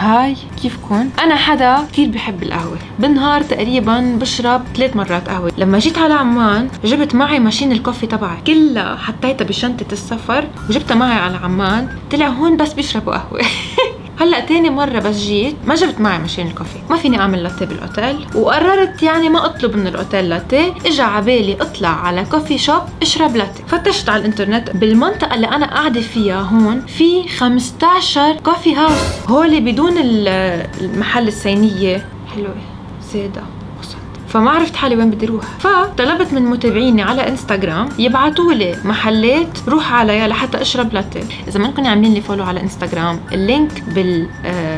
Hi كيفكن؟ أنا حدا كثير بحب القهوة. بالنهار تقريبا بشرب ثلاث مرات قهوة. لما جيت على عمان جبت معي machine ال coffee تبعي. كلها حطيتها بشنطة السفر وجبتها معي على عمان. طلع هون بس بيشربوا قهوة. هلأ تاني مرة بس جيت ما جبت معي machine ال coffee ما فيني أعمل لاتيه بالأوتيل. وقررت يعني ما أطلب من الأوتيل لاتيه اجى عبالي أطلع على coffee shop اشرب لاتيه فتشت على الإنترنت بالمنطقة اللي أنا قاعدة فيها هون في 15 coffee house. هولي بدون المحل الصينية. حلوة. سادة. فما عرفت حالي وين بدي أروح. فطلبت من متابعيني على إنستغرام يبعثوا لي محلات روح عليها لحتى أشرب لاتيه. إذا ما انكم عاملين لي follow على إنستغرام ال link بال آه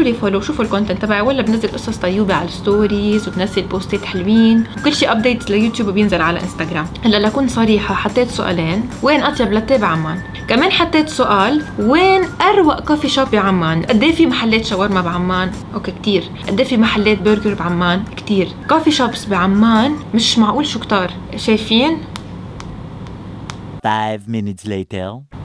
اعملوا لي follow شوفوا ال content تبعي ولا بنزل قصص طيوبة على ال stories وبنزل بوستات حلوين. وكل شيء updates ليوتيوب بينزل على انستغرام هلا لكون صريحة حطيت سؤالين وين أطيب لاتيه بعمان كمان حطيت سؤال وين أروق coffee shop بعمان قد إيه في محلات شاورما بعمان؟ okay كثير قد إيه في محلات برجر بعمان؟ كثير coffee shops بعمان مش معقول شو كتار. شايفين؟ 5 minutes later.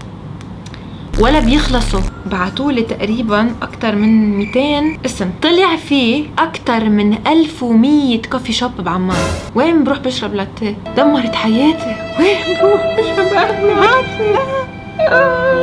ولا بيخلصوا. بعتوا لي تقريبا أكثر من 200 اسم. طلع فيه أكثر من 1100 كوفي شوب بعمان. وين بروح بشرب لاتيه؟ دمرت حياتي. وين بروح بشرب قهوه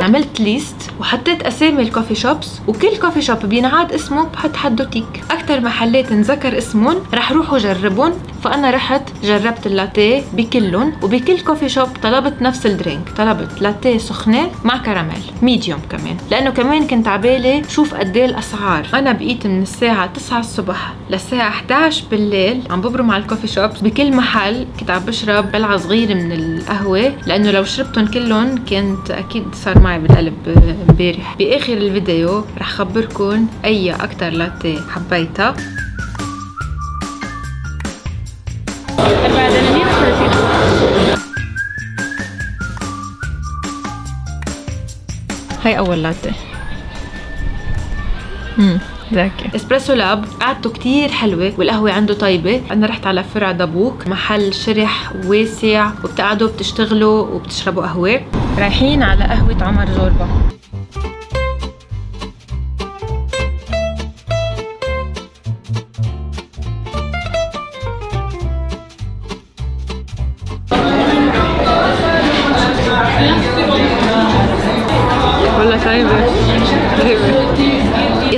عملت ليست وحطيت أسامي الكوفي شوبس وكل كوفي شوب بينعاد اسمه بحط حده تيك. أكثر محلات انذكر اسمهم رح روحوا جربهم فأنا رحت جربت اللاتيه بكلهم وبكل coffee shop طلبت نفس ال drink. طلبت لاتيه سخنة مع كراميل medium كمان. لأنه كمان كنت عبالي شوف قد إيه الأسعار. أنا بقيت من الساعة 9 الصبح للساعة 11 بالليل عم ببرم على ال coffee shops بكل محل كنت عم بشرب بلعة صغيرة من القهوة. لأنه لو شربتهم كلهم كنت أكيد صار معي بالقلب امبارح. بآخر الفيديو رح خبركم أي أكتر لاتيه حبيتها. هاي أول لاتيه امم ذاكي إسبريسو لأب قعدته كتير حلوة والقهوة عنده طيبة. أنا رحت على فرع دبوك محل شرح واسع وبتقعدوا بتشتغلوا وبتشربوا قهوة. رايحين على قهوة عمر زوربا.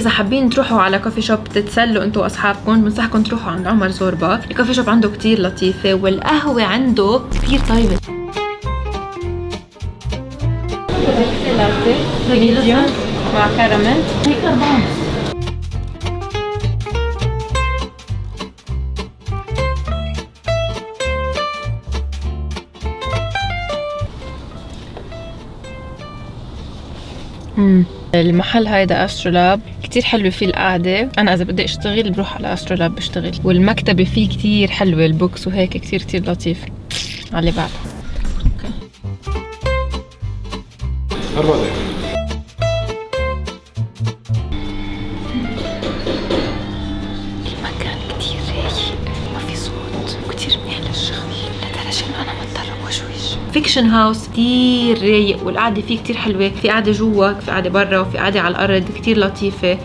إذا حابين تروحوا على coffee shop تتسلوا أنتوا وأصحابكم بنصحكم تروحوا عند عمر زوربا، ال coffee shop عنده كتير لطيفة والقهوة عنده كتير طيبة. medium مع كراميل. هيك المحل هيدا استرولاب كتير حلوة فيه القعدة. أنا إذا بدي أشتغل بروح على استرولاب بشتغل. والمكتبة فيه كتير حلوة ال books وهيك كتير كتير لطيف. على اللي بعده. أربع دقايق فيكشن هاوس كثير رايق والقعدة فيه كثير حلوة. في قعدة جوا في قعدة برا وفي قعدة على الأرض كثير لطيفة.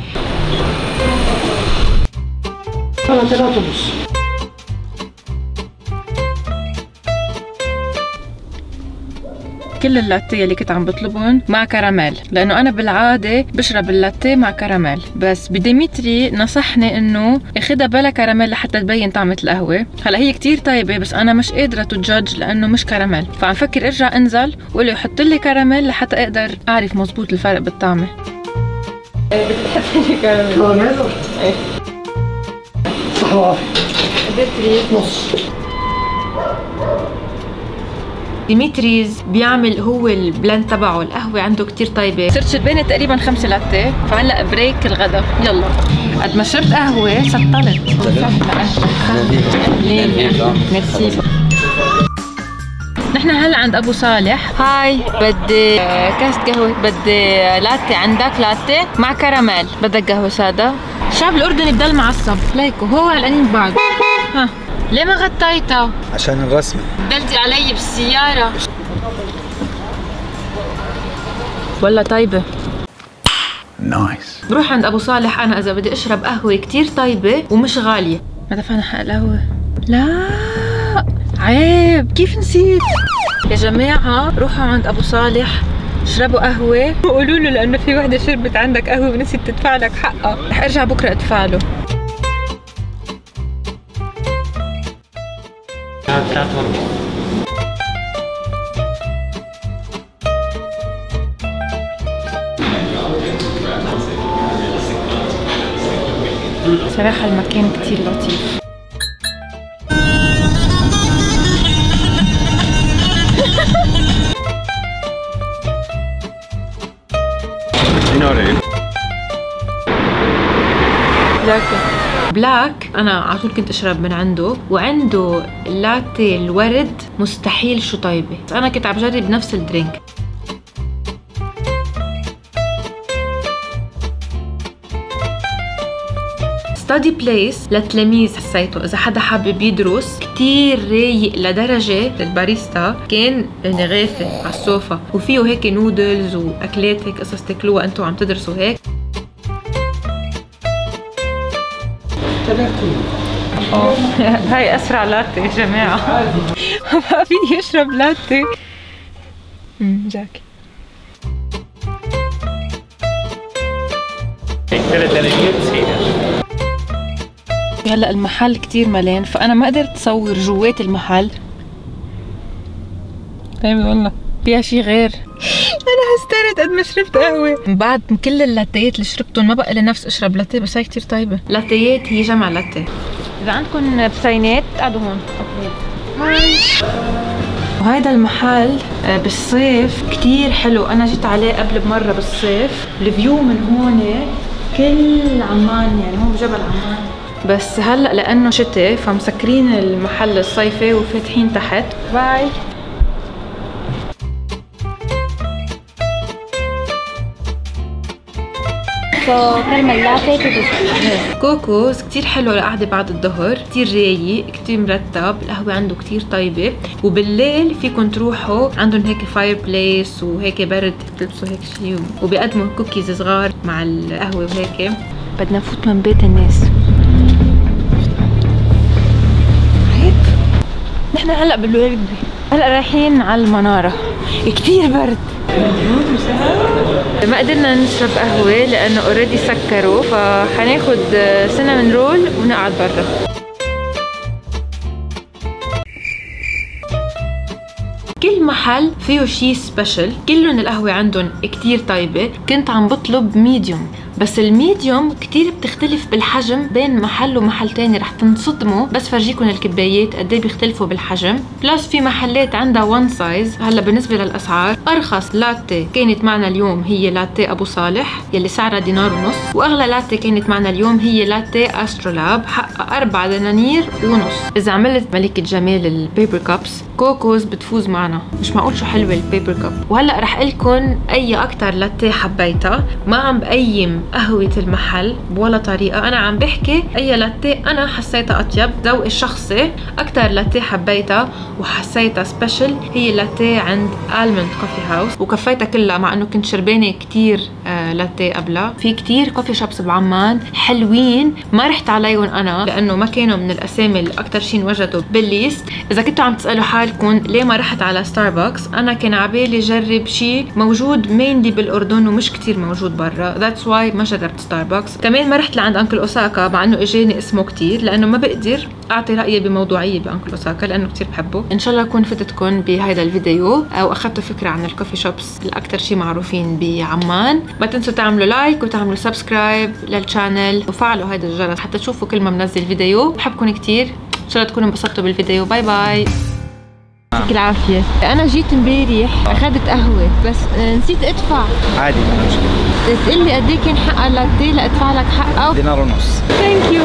كل اللاتيه اللي كنت عم بطلبهم مع كراميل لأنه أنا بالعادة بشرب اللاتيه مع كراميل. بس بديمتري نصحني إنه أخدها بلا كراميل لحتى تبين طعمة القهوة. هلأ هي كتير طيبة بس أنا مش قادرة ت judge لأنه مش كراميل. فعم فكر ارجع انزل وقول له يحط لي كراميل لحتى أقدر أعرف مزبوط الفرق بالطعمة. بتحط لي كراميل؟ كراميل؟ إيه صح وعافية نص. ديمتريز بيعمل هو ال blend تبعه. القهوة عنده كتير طيبة. صرت شربانة تقريبا خمسة لاتيه فهلأ break الغدا يلا. قد ما شربت قهوة سطلت. ميرسي نحن هلأ عند أبو صالح. هاي بدي كاسة قهوة. بدي لاتي عندك لاتي مع كراميل. بدك قهوة سادة. الشعب الأردني بضل معصب ليكو. هو علقانين ببعض ها. ليه ما غطيتها؟ عشان الرسمة. دلتي علي بالسيارة. والله طيبة. نايس بروح عند أبو صالح. أنا إذا بدي أشرب قهوة كتير طيبة ومش غالية. ما دفعنا حق القهوة؟ لا. عيب. كيف نسيت؟ يا جماعة روحوا عند أبو صالح. اشربوا قهوة. وقولوا له لأنه في وحدة شربت عندك قهوة ونسيت تدفع لك حقها. رح أرجع بكرة أدفع له. صراحة المكان كتير لطيف. بلاك. أنا على طول كنت أشرب من عنده وعنده لاتي الورد مستحيل شو طيبة. أنا كنت عم بجرب نفس الدرينك. study place للتلاميذ حسيته. إذا حدا حابب يدرس كتير رايق لدرجة الباريستا كان غافي على السوفا. وفيه هيك نودلز وأكلات هيك قصص تاكلوها أنتم عم تدرسوا هيك. هاي أسرع لاتي يا جماعة. ما في يشرب لاتي جاكي هلأ المحل كتير ملان فأنا ما قدرت أصور جوات المحل. فاهم والله فيها شي غير. أنا هسترت قد ما شربت قهوة. بعد كل اللاتيات اللي شربتهم ما بقى لي نفس أشرب لاتيه بس هي كثير طيبة. لاتيات هي جمع لاتيه. إذا عندكم بسينات قعدوا هون. وهيدا المحل آه، بالصيف كتير حلو. أنا جيت عليه قبل بمرة بالصيف. الفيو من هون كل عمان يعني هون بجبل عمان. بس هلأ لأنه شتاء فمسكرين المحل الصيفي وفاتحين تحت. bye. caramel latte كوكوز كتير حلو لقعدة بعد الظهر كتير رايق كتير مرتب القهوة عنده كتير طيبة. وبالليل فيكم تروحوا عندهم هيك fireplace وهيك برد تلبسوا هيك شيء وبيقدموا كوكيز صغار مع القهوة وهيك. بدنا نفوت من بيت الناس. هيك؟ نحن هلأ بالوردة هلأ رايحين على المنارة. كتير برد. ما قدرنا نشرب قهوة لأنه already سكروا فحناخد cinnamon roll ونقعد برا. كل محل فيه شي special كلهم القهوة عندهم كتير طيبة كنت عم بطلب medium بس ال medium كتير بتختلف بالحجم بين محل ومحل تاني رح تنصدموا. بس فرجيكم الكبايات قد إيه بيختلفوا بالحجم. plus في محلات عندها one size هلا بالنسبة للأسعار أرخص لاتي كانت معنا اليوم هي لاتي أبو صالح يلي سعرها دينار ونص. وأغلى لاتي كانت معنا اليوم هي لاتي أسترولاب حقها 4 دنانير ونص. إذا عملت ملكة جمال ال paper cups كوكوز بتفوز معنا. مش معقول شو حلوة ال paper cup وهلأ رح قلكم أي أكثر لاتيه حبيتها. ما عم بقيم قهوة المحل بولا طريقة. أنا عم بحكي أي لاتيه أنا حسيتها أطيب. ذوقي الشخصي أكثر لاتيه حبيتها وحسيتها special هي لاتيه عند الموند كوفي هاوس وكفيتها كلها مع إنه كنت شربانة كثير آه لاتيه قبلها. في كثير coffee shops بعمان حلوين. ما رحت عليهم أنا لأنه ما كانوا من الأسامي اللي أكثر شيء انوجدوا بال list. إذا كنتوا عم تسألوا حالكم ليه ما رحت على ستاربكس أنا كان عبالي جرب شيء موجود mainly بالأردن ومش كثير موجود برا. that's why ما جربت ستاربكس كمان ما رحت لعند انكل اوساكا مع إنه إجاني اسمه كثير لأنه ما بقدر أعطي رأيي بموضوعية بانكل اوساكا لأنه كثير بحبه. إن شاء الله أكون فدتكم بهذا الفيديو أو أخذتوا فكرة عن ال coffee shops الاكثر شيء معروفين بعمان. ما تنسوا تعملوا like وتعملوا subscribe لل channel وفعلوا هذا الجرس حتى تشوفوا كل ما بنزل فيديو. بحبكم كثير إن شاء الله تكونوا انبسطتوا بالفيديو. bye bye يعطيك العافية. أنا جيت امبارح أخذت قهوة بس نسيت أدفع. عادي ما مشكلة. تقول لي قد إيه كان حقها لاتيه لأدفع لك حقها دينار ونص. thank you